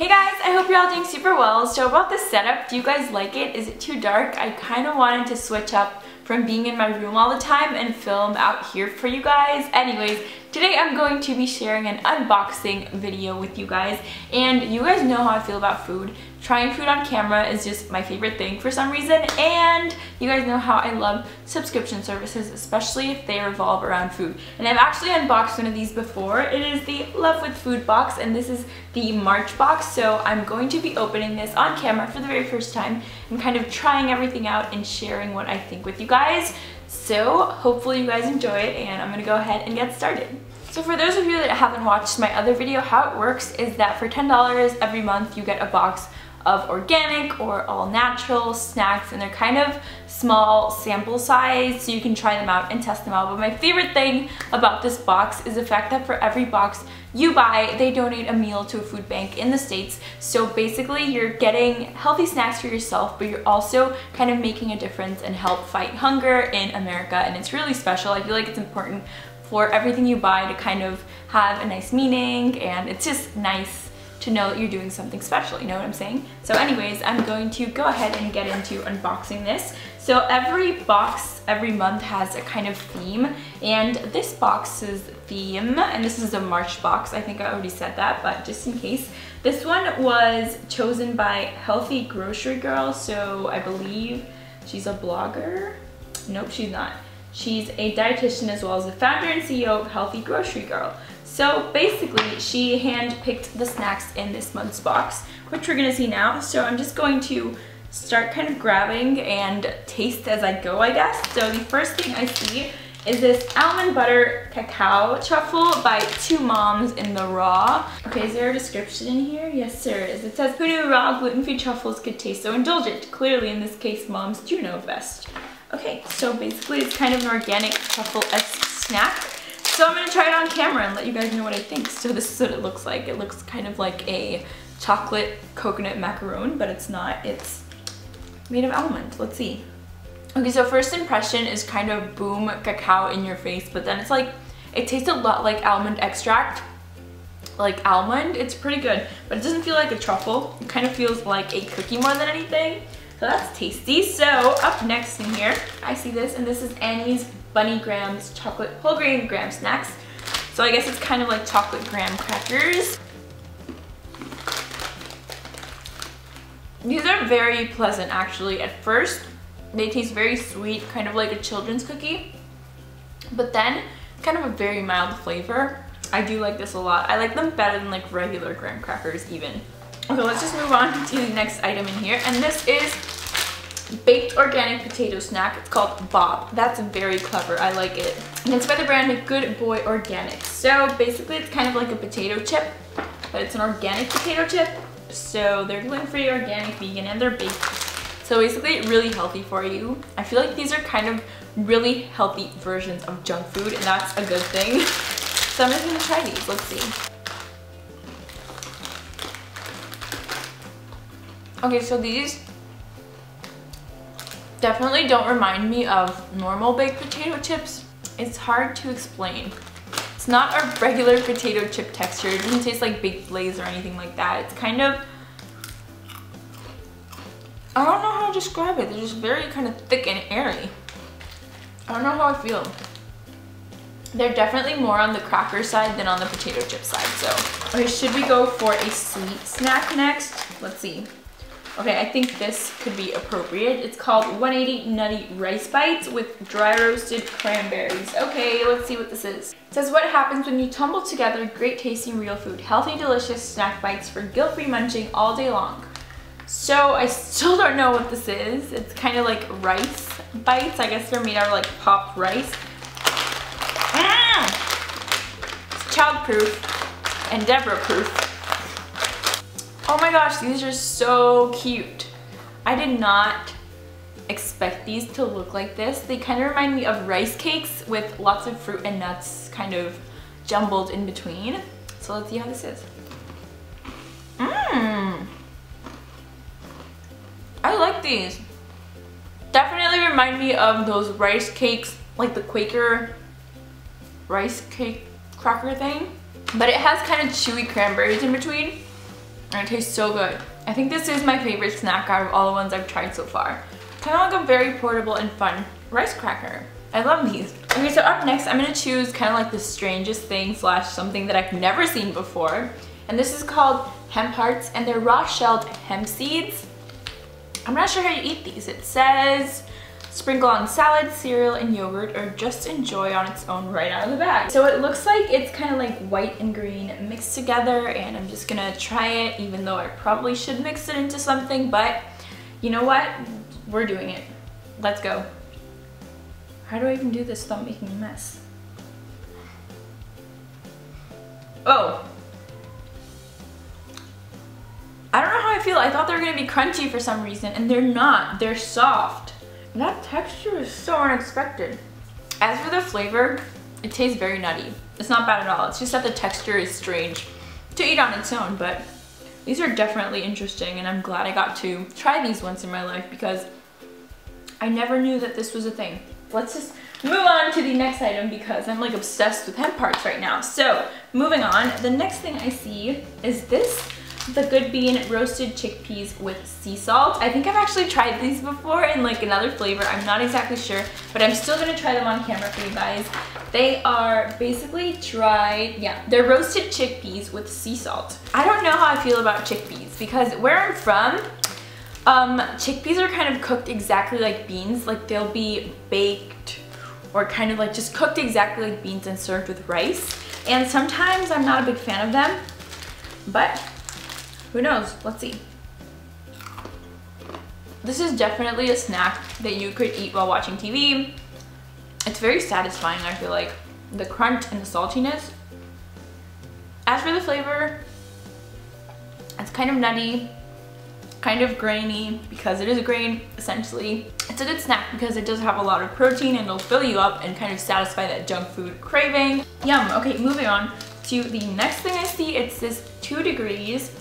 Hey guys, I hope you're all doing super well. So about the setup, do you guys like it? Is it too dark? I kind of wanted to switch up from being in my room all the time and film out here for you guys. Anyways, today I'm going to be sharing an unboxing video with you guys. And you guys know how I feel about food. Trying food on camera is just my favorite thing for some reason. And you guys know how I love subscription services, especially if they revolve around food. And I've actually unboxed one of these before. It is the Love with Food box and this is the March box. So I'm going to be opening this on camera for the very first time and kind of trying everything out and sharing what I think with you guys. So hopefully you guys enjoy it and I'm gonna go ahead and get started. So for those of you that haven't watched my other video, how it works is that for $10 every month you get a box of organic or all natural snacks and they're kind of small sample size so you can try them out and test them out. But my favorite thing about this box is the fact that for every box you buy, they donate a meal to a food bank in the States. So basically you're getting healthy snacks for yourself, but you're also kind of making a difference and help fight hunger in America. And it's really special. I feel like it's important for everything you buy to kind of have a nice meaning and it's just nice to know that you're doing something special, you know what I'm saying? So anyways, I'm going to go ahead and get into unboxing this. So every box every month has a kind of theme and this box's theme, and this is a March box, I think I already said that, but just in case, this one was chosen by Healthy Grocery Girl, so I believe she's a blogger. Nope, she's not. She's a dietitian as well as the founder and CEO of Healthy Grocery Girl. So basically, she hand-picked the snacks in this month's box, which we're gonna see now. So I'm just going to start kind of grabbing and taste as I go, I guess. So the first thing I see is this almond butter cacao truffle by Two Moms in the Raw. Okay, is there a description in here? Yes, there is. It says, who knew raw gluten-free truffles could taste so indulgent? Clearly, in this case, moms do know best. Okay, so basically it's kind of an organic truffle-esque snack. So I'm gonna try it on camera and let you guys know what I think. So this is what it looks like. It looks kind of like a chocolate coconut macaron, but it's not. It's made of almond. Let's see. Okay, so first impression is kind of boom cacao in your face, but then it's like, it tastes a lot like almond extract, like almond. It's pretty good, but it doesn't feel like a truffle. It kind of feels like a cookie more than anything. So that's tasty. So up next in here, I see this, and this is Annie's Bunny Grahams chocolate whole grain graham snacks. So I guess it's kind of like chocolate graham crackers. These are very pleasant actually. At first, they taste very sweet, kind of like a children's cookie. But then, kind of a very mild flavor. I do like this a lot. I like them better than like regular graham crackers even. Okay, let's just move on to the next item in here. And this is baked organic potato snack. It's called Bob. That's very clever. I like it. And it's by the brand Good Boy Organics. So basically it's kind of like a potato chip, but it's an organic potato chip. So they're gluten-free, organic, vegan, and they're baked. So basically really healthy for you. I feel like these are kind of really healthy versions of junk food and that's a good thing. So I'm just gonna try these, let's see. Okay, so these definitely don't remind me of normal baked potato chips. It's hard to explain. It's not a regular potato chip texture. It doesn't taste like baked lays or anything like that. It's kind of, I don't know how to describe it. They're just very kind of thick and airy. I don't know how I feel. They're definitely more on the cracker side than on the potato chip side. So, okay, should we go for a sweet snack next? Let's see. Okay, I think this could be appropriate. It's called 180 Nutty Rice Bites with dry roasted cranberries. Okay, let's see what this is. It says, what happens when you tumble together great tasting real food, healthy, delicious snack bites for guilt-free munching all day long. So I still don't know what this is. It's kind of like rice bites. I guess they're made out of like popped rice. Mm! It's child-proof and Deborah-proof. Oh my gosh, these are so cute. I did not expect these to look like this. They kind of remind me of rice cakes with lots of fruit and nuts kind of jumbled in between. So let's see how this is. Mmm. I like these. Definitely remind me of those rice cakes, like the Quaker rice cake cracker thing. But it has kind of chewy cranberries in between. And it tastes so good. I think this is my favorite snack out of all the ones I've tried so far. Kind of like a very portable and fun rice cracker. I love these. Okay, so up next, I'm gonna choose kind of like the strangest thing slash something that I've never seen before. And this is called hemp hearts, and they're raw shelled hemp seeds. I'm not sure how you eat these. It says sprinkle on salad, cereal, and yogurt, or just enjoy on its own right out of the bag. So it looks like it's kind of like white and green mixed together, and I'm just gonna try it, even though I probably should mix it into something, but you know what? We're doing it. Let's go. How do I even do this without making a mess? Oh. I don't know how I feel. I thought they were gonna be crunchy for some reason, and they're not. They're soft. That texture is so unexpected. As for the flavor, it tastes very nutty. It's not bad at all. It's just that the texture is strange to eat on its own, but these are definitely interesting, and I'm glad I got to try these once in my life because I never knew that this was a thing. Let's just move on to the next item because I'm like obsessed with hemp hearts right now. So moving on, the next thing I see is this the Good Bean roasted chickpeas with sea salt. I think I've actually tried these before in like another flavor. I'm not exactly sure, but I'm still gonna try them on camera for you guys. They are basically dried, yeah, they're roasted chickpeas with sea salt. I don't know how I feel about chickpeas because where I'm from, um, chickpeas are kind of cooked exactly like beans. Like they'll be baked or kind of like just cooked exactly like beans and served with rice. And sometimes I'm not a big fan of them, but who knows? Let's see. This is definitely a snack that you could eat while watching TV. It's very satisfying, I feel like. The crunch and the saltiness. As for the flavor, it's kind of nutty kind of grainy because it is a grain essentially. It's a good snack because it does have a lot of protein and it'll fill you up and kind of satisfy that junk food craving. Yum, okay, moving on to the next thing I see. It's this two degrees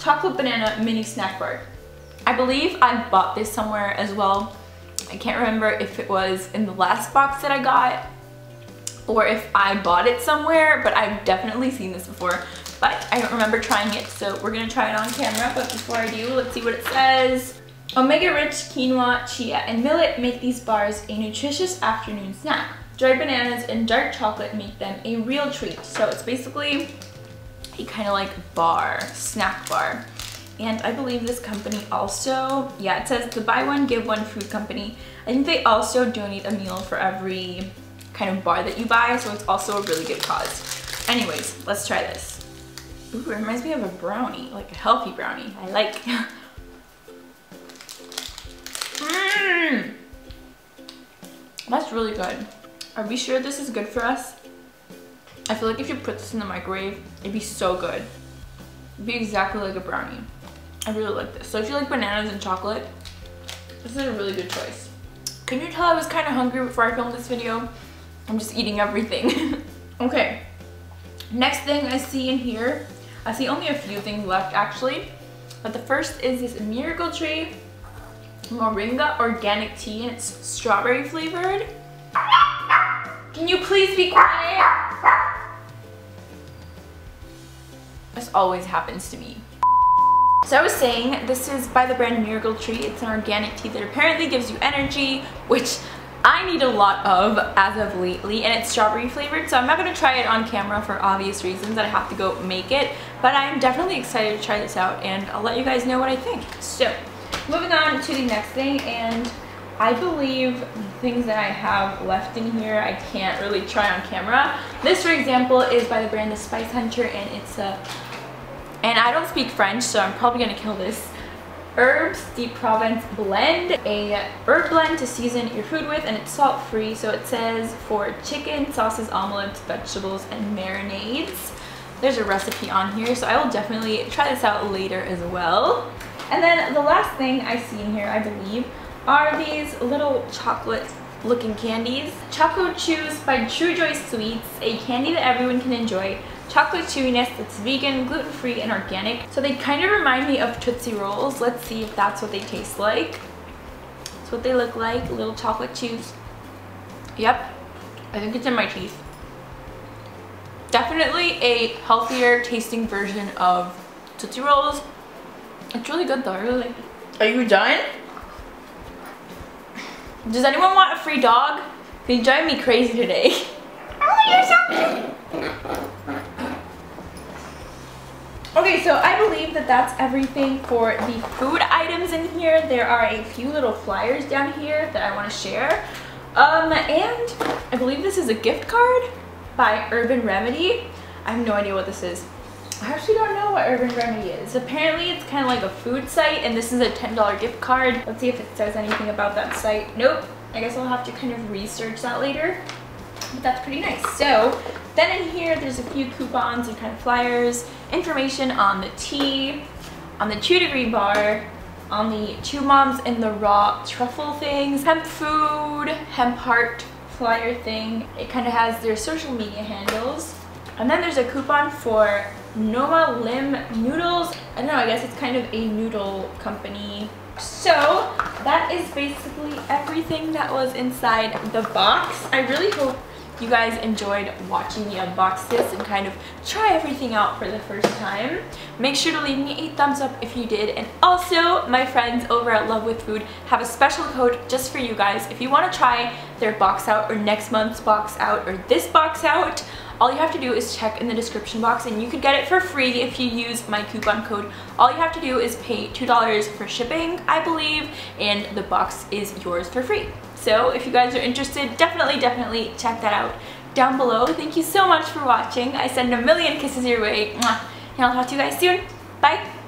chocolate banana mini snack bar. I believe I bought this somewhere as well. I can't remember if it was in the last box that I got or if I bought it somewhere, but I've definitely seen this before but I don't remember trying it, so we're gonna try it on camera. But before I do, let's see what it says. Omega-rich quinoa, chia, and millet make these bars a nutritious afternoon snack. Dried bananas and dark chocolate make them a real treat. So it's basically a kind of like bar, snack bar. And I believe this company also, yeah, it says the buy one, give one food company. I think they also donate a meal for every kind of bar that you buy, so it's also a really good cause. Anyways, let's try this. Ooh, it reminds me of a brownie, like a healthy brownie. I like. Mmm! That's really good. Are we sure this is good for us? I feel like if you put this in the microwave, it'd be so good. It'd be exactly like a brownie. I really like this. So if you like bananas and chocolate, this is a really good choice. Can you tell I was kind of hungry before I filmed this video? I'm just eating everything. okay, next thing I see in here I see only a few things left actually. But the first is this Miracle Tree Moringa Organic Tea and it's strawberry flavored. Can you please be quiet? This always happens to me. So I was saying, this is by the brand Miracle Tree. It's an organic tea that apparently gives you energy, which I need a lot of as of lately and it's strawberry flavored so I'm not to try it on camera for obvious reasons that I have to go make it but I'm definitely excited to try this out and I'll let you guys know what I think. So moving on to the next thing and I believe things that I have left in here I can't really try on camera. This for example is by the brand The Spice Hunter and it's a and I don't speak French so I'm probably to kill this Herbs de Provence blend, a herb blend to season your food with and it's salt free so it says for chicken, sauces, omelets, vegetables, and marinades. There's a recipe on here so I will definitely try this out later as well. And then the last thing I see in here I believe are these little chocolate looking candies. Choco Chews by TruJoy Sweets, a candy that everyone can enjoy chocolate chewiness that's vegan, gluten-free, and organic. So they kind of remind me of Tootsie Rolls. Let's see if that's what they taste like. That's what they look like, little chocolate chews. Yep, I think it's in my teeth. Definitely a healthier tasting version of Tootsie Rolls. It's really good though, I really like it. Are you done? Does anyone want a free dog? He's driving me crazy today. Oh, you're so cute. Okay, so I believe that that's everything for the food items in here. There are a few little flyers down here that I want to share. Um, and I believe this is a gift card by Urban Remedy. I have no idea what this is. I actually don't know what Urban Remedy is. Apparently it's kind of like a food site and this is a $10 gift card. Let's see if it says anything about that site. Nope. I guess I'll have to kind of research that later. But that's pretty nice. So then in here, there's a few coupons and kind of flyers, information on the tea, on the two degree bar, on the two moms in the raw truffle things, hemp food, hemp heart flyer thing. It kind of has their social media handles. And then there's a coupon for Nona Lim Noodles. I don't know, I guess it's kind of a noodle company. So that is basically everything that was inside the box. I really hope you guys enjoyed watching me unbox this and kind of try everything out for the first time. Make sure to leave me a thumbs up if you did. And also, my friends over at Love With Food have a special code just for you guys. If you want to try their box out or next month's box out or this box out, all you have to do is check in the description box and you could get it for free if you use my coupon code. All you have to do is pay $2 for shipping, I believe, and the box is yours for free. So if you guys are interested, definitely, definitely check that out down below. Thank you so much for watching. I send a million kisses your way. And I'll talk to you guys soon. Bye.